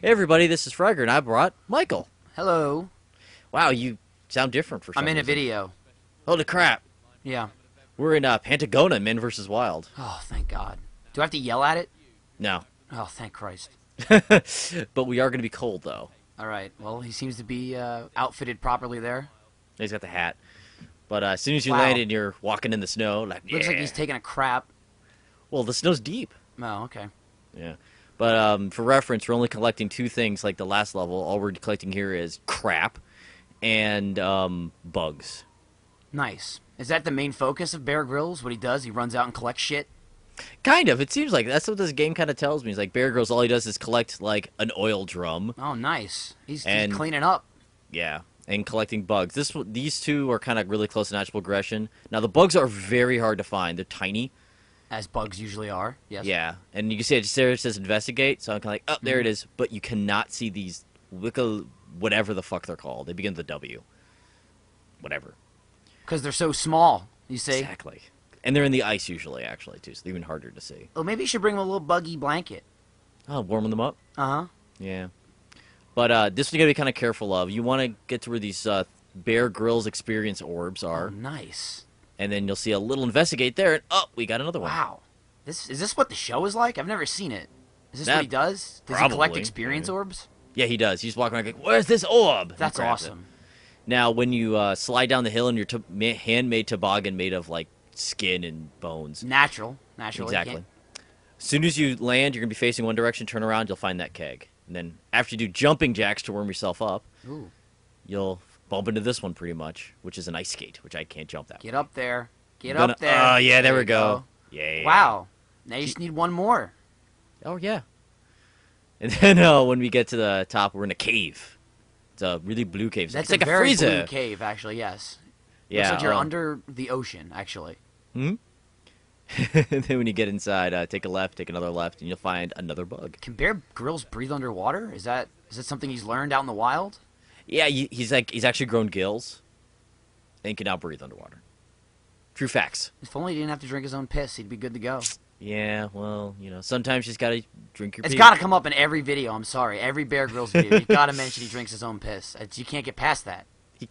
Hey everybody, this is Fragger, and I brought Michael. Hello. Wow, you sound different for some I'm in a video. Holy crap! Yeah. We're in uh, Patagonia, Man vs. Wild. Oh, thank God. Do I have to yell at it? No, Oh, thank Christ. but we are going to be cold though. All right. Well, he seems to be uh, outfitted properly there. He's got the hat. But uh, as soon as you Wow. land and you're walking in the snow, like Looks like yeah. he's taking a crap. well, the snow's deep. Oh, okay. Yeah. But um, for reference, we're only collecting two things like the last level. All we're collecting here is crap and um, bugs. Nice. Is that the main focus of Bear Grylls? What he does? He runs out and collects shit. Kind of. It seems like that's what this game kind of tells me. It's like Bear Grylls, all he does is collect like an oil drum. Oh, nice. He's, And- he's cleaning up. Yeah, and collecting bugs. This these two are kind of really close to natural progression. Now the bugs are very hard to find. They're tiny. As bugs usually are. Yes. Yeah, and you can see it just there it says investigate. So I'm kind of like, oh, there it Mm-hmm. is. But you cannot see these wicca whatever the fuck they're called. They begin with a W. Whatever. Because they're so small. You see? Exactly. And they're in the ice usually, actually, too. So they're even harder to see. Oh, maybe you should bring him a little buggy blanket. Oh, warming them up. Uh huh. Yeah. But uh, this one you gotta be kind of careful of. You want to get to where these uh, Bear Grylls experience orbs Oh, are, nice. And then you'll see a little investigate there, and oh, we got another one. Wow. This is this what the show is like? I've never seen it. Is this That- what he does? Does he collect experience orbs? Yeah, he does. He's walking around like, "Where's this orb?" That's grabs it. awesome. Now, when you uh, slide down the hill in your to- handmade toboggan made of like skin and bones, Natural. Natural. exactly. As soon as you land, you're gonna be facing one direction. Turn around, you'll find that keg, and then after you do jumping jacks to warm yourself up, Ooh. you'll bump into this one pretty much, which is an ice skate, which I can't jump that. Get up there. Get Gonna- up there. Oh yeah, there, we you go. Yeah. Wow. Now you just need one more. Oh yeah. And then uh, when we get to the top, we're in a cave. It's a really blue cave. It's That's like a a very freezer. blue cave, actually. Yes. Yeah. Looks like you're um, under the ocean, actually. Hmm. and then when you get inside, uh, take a left, take another left, and you'll find another bug. Can Bear Grylls breathe underwater? Is that is that something he's learned out in the wild? Yeah, he's like he's actually grown gills, and can now breathe underwater. True facts. If only he didn't have to drink his own piss, he'd be good to go. Yeah, well, you know, sometimes you just gotta drink your. It's pee. got to come up in every video. I'm sorry, every Bear Grylls video. You got to mention he drinks his own piss. It's, you can't get past that.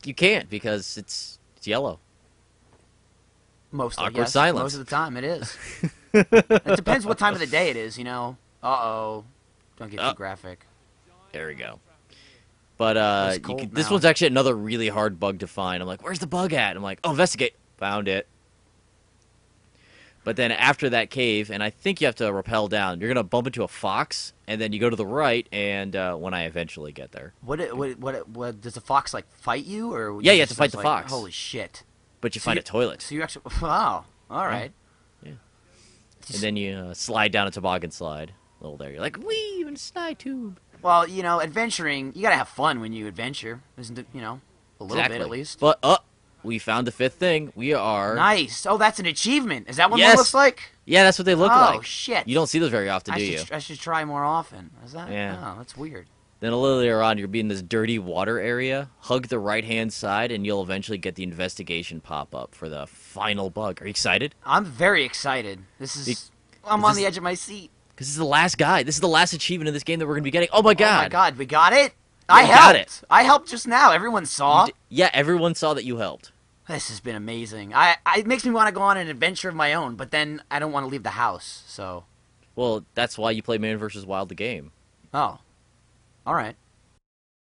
You, can't because it's it's yellow. Most of Awkward yes, silence. Most of the time, it is. it depends what time of the day it is. You know. Uh oh. Don't get Uh. too graphic. There we go. But uh, you this one's actually another really hard bug to find. I'm like, where's the bug at? I'm like, oh, investigate. Found it. But then after that cave, and I think you have to rappel down. You're gonna bump into a fox, and then you go to the right. And uh, when I eventually get there, What, it- what, what, what, does the fox like fight you or? Yeah, you have to fight the like, fox. Holy shit! but you So find you- a toilet, So you actually, wow, all right. Yeah. and then you uh, slide down a toboggan slide. A little there, you're like, wee, in a slide tube. Well, you know, adventuring, you gotta have fun when you adventure, isn't it? You know, a little exactly. bit at least. But uh, we found the fifth thing. We are. Nice. Oh, that's an achievement. Is that what Yes. looks like? Yeah, that's what they look oh like. Oh shit! You don't see those very often, I do should, you? I should try more often. Is that? Yeah. Oh, that's weird. Then a little later on, you'll be in this dirty water area. Hug the right hand side, and you'll eventually get the investigation pop up for the final bug. Are you excited? I'm very excited. This is. Be- I'm is on the edge of my seat. Because this is the last guy. This is the last achievement in this game that we're going to be getting. Oh my god! Oh my god, we got it. I we helped. got it. I helped just now. Everyone saw. Yeah, everyone saw that you helped. This has been amazing. I, I it makes me want to go on an adventure of my own, but then I don't want to leave the house. So, Well, that's why you play Man vs. Wild the game. oh, all right.